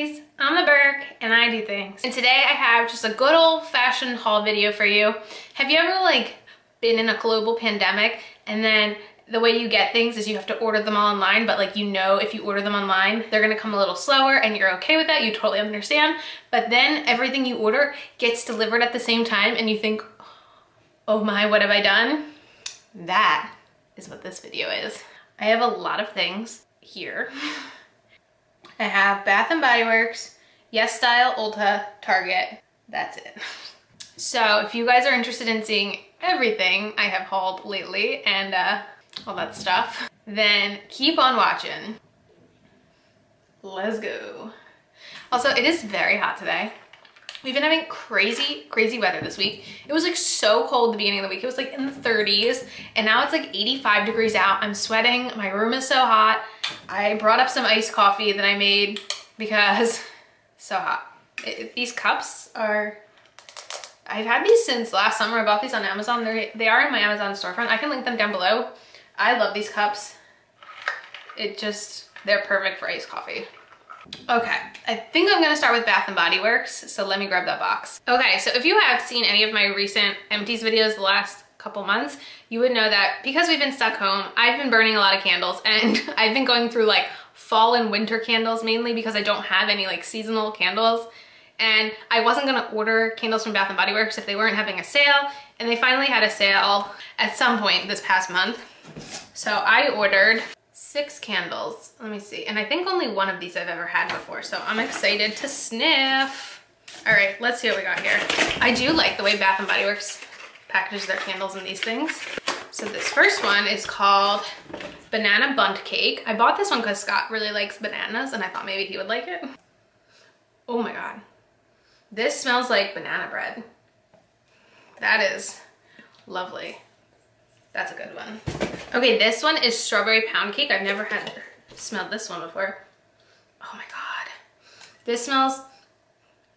I'm the Berk and I do things. And today I have just a good old fashioned haul video for you. Have you ever like been in a global pandemic and then the way you get things is you have to order them all online, but like you know if you order them online, they're gonna come a little slower and you're okay with that, you totally understand. But then everything you order gets delivered at the same time and you think, oh my, what have I done? That is what this video is. I have a lot of things here. I have Bath & Body Works, Yes Style, Ulta, Target. That's it. So if you guys are interested in seeing everything I have hauled lately and uh, all that stuff, then keep on watching. Let's go. Also, it is very hot today. We've been having crazy, crazy weather this week. It was like so cold the beginning of the week. It was like in the 30s and now it's like 85 degrees out. I'm sweating. My room is so hot. I brought up some iced coffee that I made because so hot. It, these cups are, I've had these since last summer. I bought these on Amazon. They're, they are in my Amazon storefront. I can link them down below. I love these cups. It just, they're perfect for iced coffee. Okay, I think I'm gonna start with Bath & Body Works, so let me grab that box. Okay, so if you have seen any of my recent empties videos the last couple months, you would know that because we've been stuck home, I've been burning a lot of candles and I've been going through like fall and winter candles mainly because I don't have any like seasonal candles. And I wasn't gonna order candles from Bath & Body Works if they weren't having a sale. And they finally had a sale at some point this past month. So I ordered six candles. Let me see. And I think only one of these I've ever had before. So I'm excited to sniff. All right, let's see what we got here. I do like the way Bath & Body Works packages their candles in these things. So this first one is called Banana Bundt Cake. I bought this one because Scott really likes bananas and I thought maybe he would like it. Oh my God. This smells like banana bread. That is lovely. That's a good one. Okay, this one is strawberry pound cake. I've never had smelled this one before. Oh my God. This smells,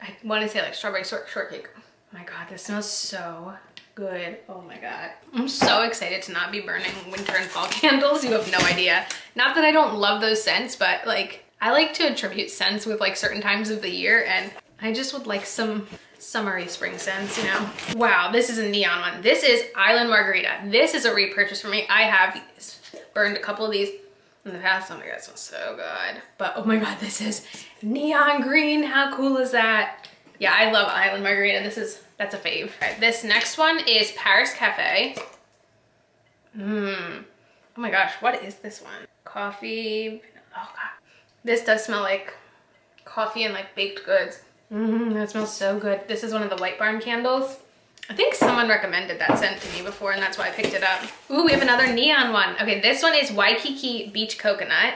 I want to say like strawberry shortcake. Oh my God, this smells so good. Oh my God. I'm so excited to not be burning winter and fall candles. You have no idea. Not that I don't love those scents, but like I like to attribute scents with like certain times of the year and I just would like some summery spring scents, you know. Wow, this is a neon one. This is Island Margarita. This is a repurchase for me. I have burned a couple of these in the past. Oh my god, smells so good. But oh my god, this is neon green. How cool is that? Yeah, I love Island Margarita. This is, that's a fave. this next one is Paris Cafe. Mmm. Oh my gosh, what is this one? Coffee. Oh god. This does smell like coffee and like baked goods. Mm, that smells so good. This is one of the White Barn candles. I think someone recommended that scent to me before and that's why I picked it up. Ooh, we have another neon one. Okay, this one is Waikiki Beach Coconut.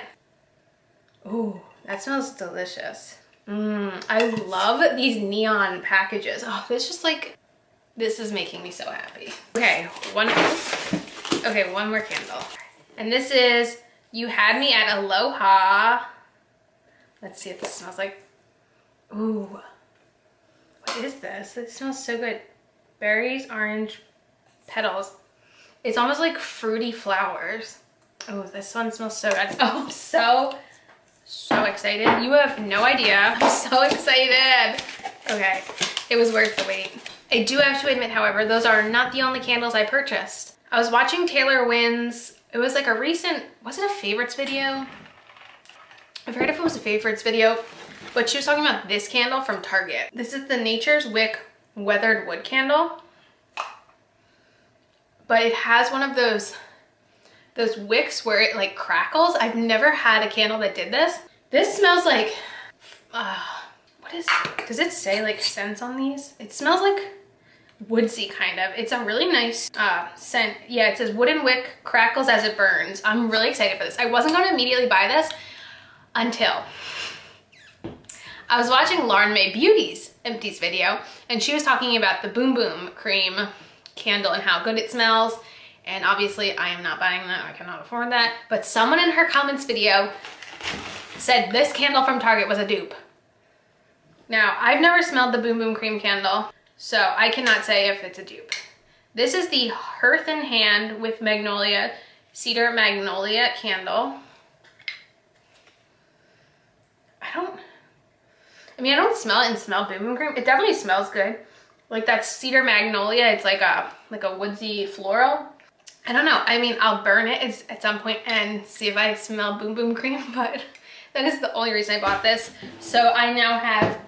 Ooh, that smells delicious. Mmm, I love these neon packages. Oh, this just like, this is making me so happy. Okay, one, okay, one more candle. And this is You Had Me at Aloha. Let's see if this smells like. Ooh, what is this? It smells so good. Berries, orange, petals. It's almost like fruity flowers. Oh, this one smells so good. Oh, I'm so, so excited. You have no idea. I'm so excited. Okay, it was worth the wait. I do have to admit, however, those are not the only candles I purchased. I was watching Taylor Wynn's, it was like a recent, was it a favorites video? I forget if it was a favorites video, but she was talking about this candle from Target. This is the Nature's Wick Weathered Wood Candle. But it has one of those, those wicks where it like crackles. I've never had a candle that did this. This smells like, uh, what is, does it say like scents on these? It smells like woodsy kind of. It's a really nice uh, scent. Yeah, it says wooden wick crackles as it burns. I'm really excited for this. I wasn't gonna immediately buy this until I was watching Lauren Mae Beauty's empties video and she was talking about the Bum Bum Cream candle and how good it smells. And obviously I am not buying that, I cannot afford that. But someone in her comments video said this candle from Target was a dupe. Now, I've never smelled the Bum Bum Cream candle, so I cannot say if it's a dupe. This is the Hearth and Hand with Magnolia, Cedar Magnolia candle. I don't, I mean, I don't smell it and smell Bum Bum Cream. It definitely smells good. Like that cedar magnolia, it's like a like a woodsy floral. I don't know. I mean, I'll burn it at some point and see if I smell Bum Bum Cream, but that is the only reason I bought this. So I now have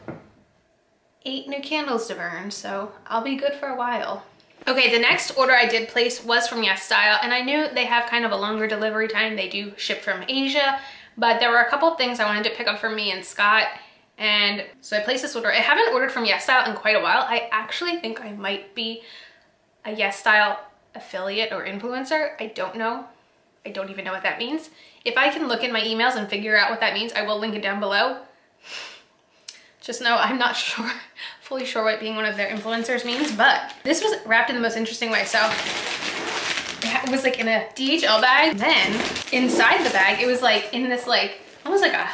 eight new candles to burn, so I'll be good for a while. Okay, the next order I did place was from Yes Style, and I knew they have kind of a longer delivery time. They do ship from Asia, but there were a couple things I wanted to pick up for me and Scott, and so I placed this order. I haven't ordered from Yes Style in quite a while. I actually think I might be a Yes Style affiliate or influencer. I don't know. I don't even know what that means. If I can look in my emails and figure out what that means, I will link it down below. Just know I'm not sure, fully sure what being one of their influencers means, but this was wrapped in the most interesting way. So it was like in a DHL bag. Then inside the bag, it was like in this like, almost like a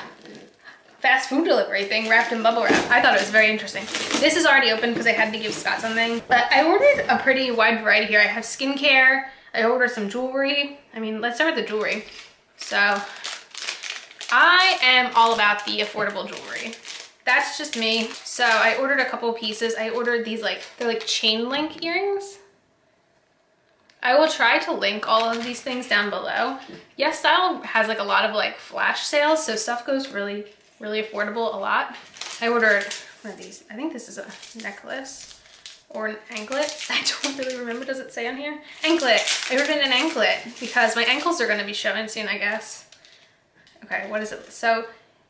fast food delivery thing wrapped in bubble wrap. I thought it was very interesting. This is already open because I had to give Scott something. But I ordered a pretty wide variety here. I have skincare. I ordered some jewelry. I mean, let's start with the jewelry. So I am all about the affordable jewelry. That's just me. So I ordered a couple pieces. I ordered these like, they're like chain link earrings. I will try to link all of these things down below. Yes Style has like a lot of like flash sales, so stuff goes really really affordable a lot. I ordered one of these. I think this is a necklace or an anklet. I don't really remember. Does it say on here? Anklet. I ordered an anklet because my ankles are going to be showing soon, I guess. Okay, what is it? So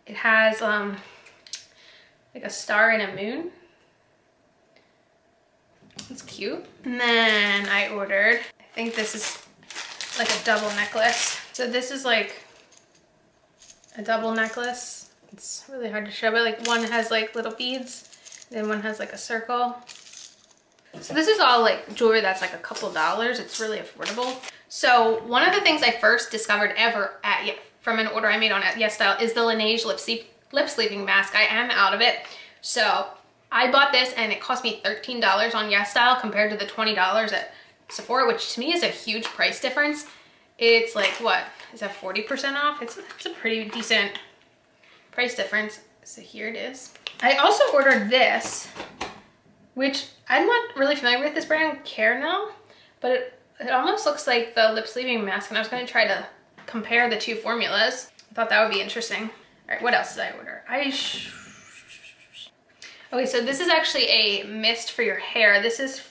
it has um like a star and a moon. It's cute. And then I ordered, I think this is like a double necklace. So this is like a double necklace it's really hard to show, but like one has like little beads, then one has like a circle. So this is all like jewelry that's like a couple dollars. It's really affordable. So one of the things I first discovered ever at from an order I made on at YesStyle is the Laneige lip, sleep, lip sleeping mask. I am out of it. So I bought this and it cost me $13 on YesStyle compared to the $20 at Sephora, which to me is a huge price difference. It's like, what, is that 40% off? It's, it's a pretty decent price difference. So here it is. I also ordered this, which I'm not really familiar with this brand, Carenel, but it, it almost looks like the lip sleeving mask and I was gonna try to compare the two formulas. I thought that would be interesting. All right, what else did I order? I Okay, so this is actually a mist for your hair. This is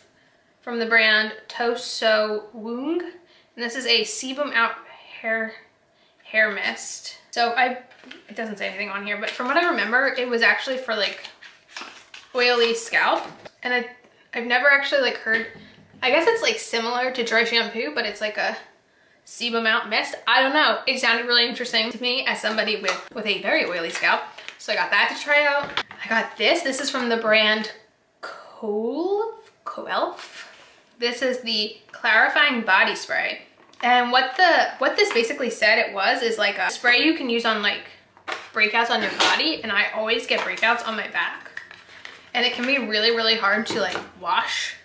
from the brand Toso Woong. And this is a sebum out hair hair mist. So I it doesn't say anything on here, but from what I remember, it was actually for like oily scalp. And I, I've never actually like heard, I guess it's like similar to dry shampoo, but it's like a sebum out mist. I don't know. It sounded really interesting to me as somebody with, with a very oily scalp. So I got that to try out. I got this. This is from the brand Koelf. Koelf. This is the clarifying body spray. And what the what this basically said it was is like a spray you can use on like breakouts on your body and I always get breakouts on my back. And it can be really, really hard to like wash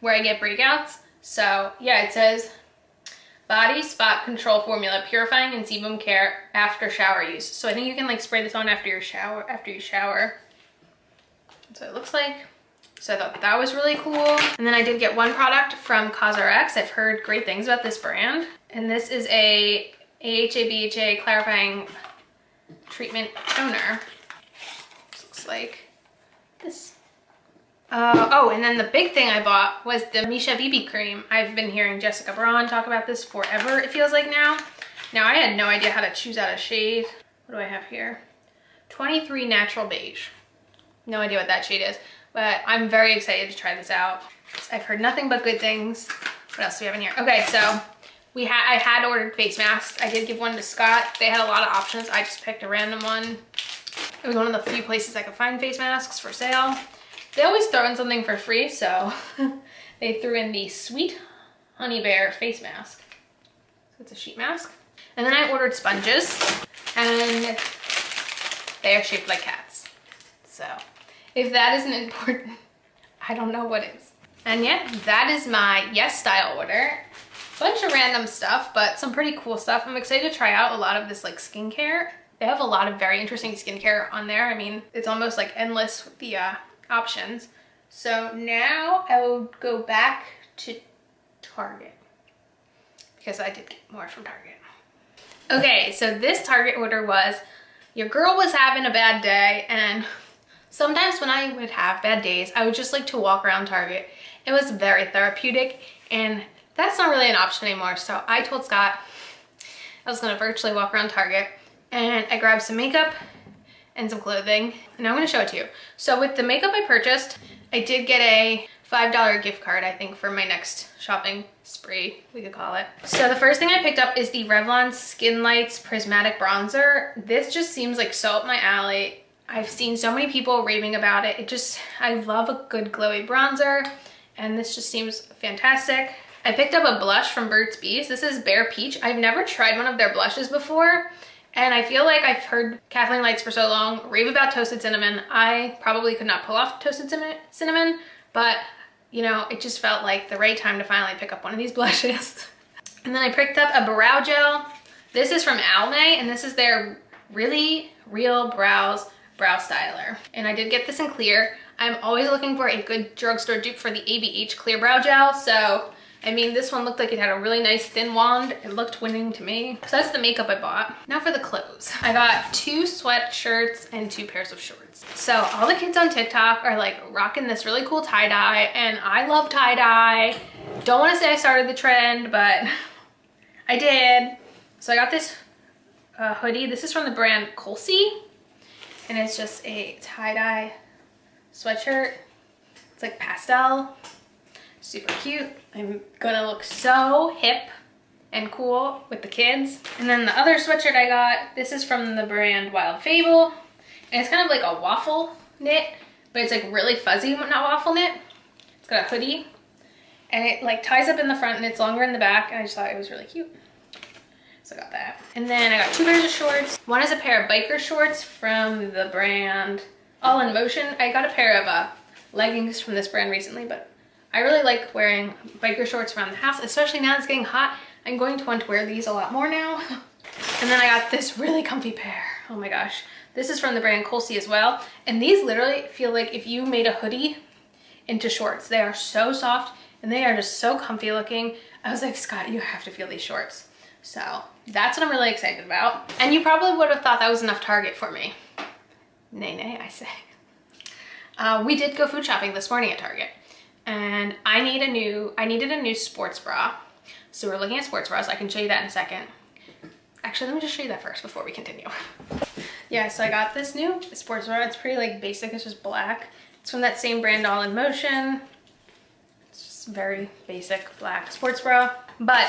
where I get breakouts. So yeah, it says body spot control formula, purifying and sebum care after shower use. So I think you can like spray this on after your shower, after you shower. So it looks like. So I thought that was really cool. And then I did get one product from COSRX. I've heard great things about this brand. And this is a AHA BHA clarifying treatment toner. This looks like this. Uh, oh, and then the big thing I bought was the Missha BB cream. I've been hearing Jessica Braun talk about this forever, it feels like now. Now, I had no idea how to choose out a shade. What do I have here? 23 Natural Beige. No idea what that shade is, but I'm very excited to try this out. I've heard nothing but good things. What else do we have in here? Okay, so we had I had ordered face masks. I did give one to Scott. They had a lot of options. I just picked a random one. It was one of the few places I could find face masks for sale. They always throw in something for free, so they threw in the Sweet Honey Bear face mask. So it's a sheet mask. And then I ordered sponges, and they are shaped like cats. So if that isn't important, I don't know what is. And yeah, that is my Yes Style order bunch of random stuff, but some pretty cool stuff. I'm excited to try out a lot of this like skincare they have a lot of very interesting skincare on there. I mean, it's almost like endless with the uh, options. So now I will go back to Target because I did get more from Target. Okay, so this Target order was, your girl was having a bad day and sometimes when I would have bad days, I would just like to walk around Target. It was very therapeutic and that's not really an option anymore. So I told Scott I was gonna virtually walk around Target and I grabbed some makeup and some clothing and I'm gonna show it to you. So with the makeup I purchased, I did get a $5 gift card, I think, for my next shopping spree, we could call it. So the first thing I picked up is the Revlon Skin Lights Prismatic Bronzer. This just seems like so up my alley. I've seen so many people raving about it. It just, I love a good glowy bronzer and this just seems fantastic. I picked up a blush from Burt's Bees. This is Bare Peach. I've never tried one of their blushes before and I feel like I've heard Kathleen Lights for so long rave about toasted cinnamon. I probably could not pull off toasted cinnamon, but you know, it just felt like the right time to finally pick up one of these blushes. and then I picked up a brow gel. This is from Almay, and this is their Really Real Brows Brow Styler. And I did get this in clear. I'm always looking for a good drugstore dupe for the ABH Clear Brow Gel, so I mean, this one looked like it had a really nice thin wand. It looked winning to me. So that's the makeup I bought. Now for the clothes. I got two sweatshirts and two pairs of shorts. So all the kids on TikTok are like rocking this really cool tie-dye and I love tie-dye. Don't want to say I started the trend, but I did. So I got this uh, hoodie. This is from the brand Colsie and it's just a tie-dye sweatshirt. It's like pastel super cute. I'm gonna look so hip and cool with the kids. And then the other sweatshirt I got, this is from the brand Wild Fable. And it's kind of like a waffle knit, but it's like really fuzzy, not waffle knit. It's got a hoodie and it like ties up in the front and it's longer in the back. And I just thought it was really cute. So I got that. And then I got two pairs of shorts. One is a pair of biker shorts from the brand All in Motion. I got a pair of uh, leggings from this brand recently, but I really like wearing biker shorts around the house, especially now it's getting hot. I'm going to want to wear these a lot more now. and then I got this really comfy pair. Oh my gosh. This is from the brand Colsie as well. And these literally feel like if you made a hoodie into shorts. They are so soft and they are just so comfy looking. I was like, Scott, you have to feel these shorts. So that's what I'm really excited about. And you probably would have thought that was enough Target for me. Nay, nay, I say. Uh, we did go food shopping this morning at Target and I need a new, I needed a new sports bra. So we're looking at sports bras. I can show you that in a second. Actually, let me just show you that first before we continue. yeah, so I got this new sports bra. It's pretty like basic, it's just black. It's from that same brand, All in Motion. It's just very basic black sports bra. But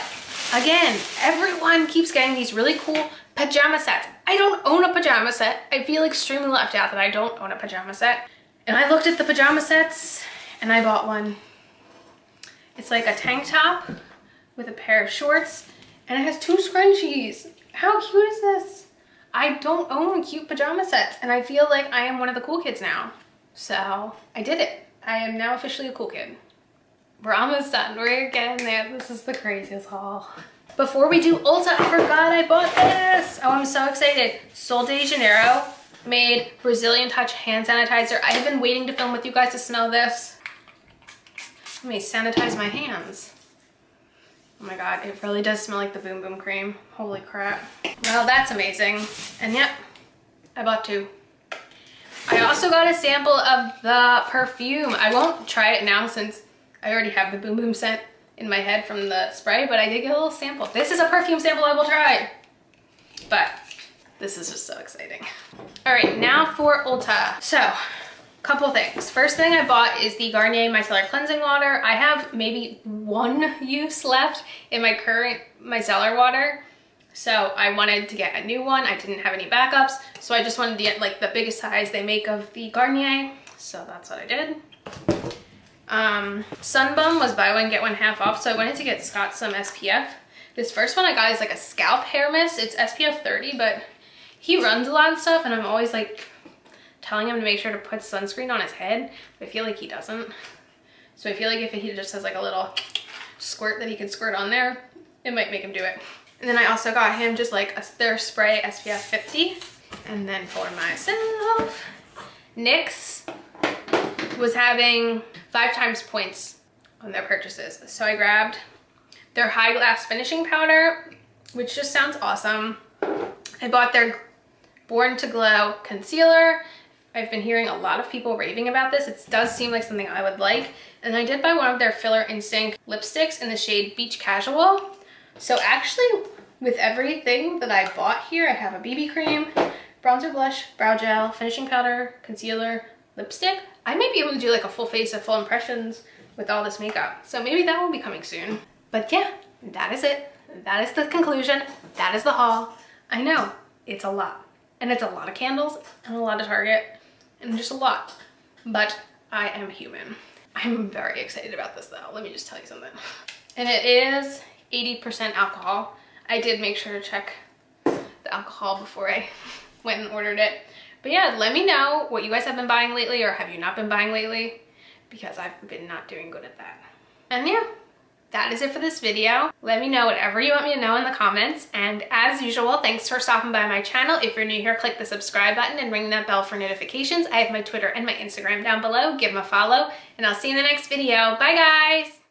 again, everyone keeps getting these really cool pajama sets. I don't own a pajama set. I feel extremely left out that I don't own a pajama set. And I looked at the pajama sets and I bought one. It's like a tank top with a pair of shorts and it has two scrunchies. How cute is this? I don't own cute pajama sets and I feel like I am one of the cool kids now. So I did it. I am now officially a cool kid. We're almost done. We're getting there. This is the craziest haul. Before we do Ulta, I forgot I bought this. Oh, I'm so excited. Sol de Janeiro made Brazilian Touch hand sanitizer. I have been waiting to film with you guys to smell this. Let me sanitize my hands. Oh my god, it really does smell like the Bum Bum Cream. Holy crap. Well, that's amazing. And yep, I bought two. I also got a sample of the perfume. I won't try it now since I already have the Bum Bum scent in my head from the spray, but I did get a little sample. This is a perfume sample I will try. But this is just so exciting. All right, now for Ulta. So couple things. First thing I bought is the Garnier Micellar Cleansing Water. I have maybe one use left in my current micellar water. So I wanted to get a new one. I didn't have any backups. So I just wanted to get like the biggest size they make of the Garnier. So that's what I did. Um, Sun Bum was buy one, get one half off. So I wanted to get Scott some SPF. This first one I got is like a scalp hair mist. It's SPF 30, but he runs a lot of stuff and I'm always like telling him to make sure to put sunscreen on his head, but I feel like he doesn't. So I feel like if he just has like a little squirt that he can squirt on there, it might make him do it. And then I also got him just like a, their spray SPF 50. And then for myself, NYX was having five times points on their purchases. So I grabbed their High Glass Finishing Powder, which just sounds awesome. I bought their Born to Glow Concealer. I've been hearing a lot of people raving about this. It does seem like something I would like. And I did buy one of their Filler Instinct lipsticks in the shade Beach Casual. So actually, with everything that I bought here, I have a BB cream, bronzer blush, brow gel, finishing powder, concealer, lipstick. I might be able to do like a full face of full impressions with all this makeup. So maybe that will be coming soon. But yeah, that is it. That is the conclusion. That is the haul. I know, it's a lot. And it's a lot of candles and a lot of Target and just a lot. But I am human. I'm very excited about this though. Let me just tell you something. And it is 80% alcohol. I did make sure to check the alcohol before I went and ordered it. But yeah, let me know what you guys have been buying lately or have you not been buying lately because I've been not doing good at that. And yeah, that is it for this video. Let me know whatever you want me to know in the comments. And as usual, thanks for stopping by my channel. If you're new here, click the subscribe button and ring that bell for notifications. I have my Twitter and my Instagram down below. Give them a follow and I'll see you in the next video. Bye guys!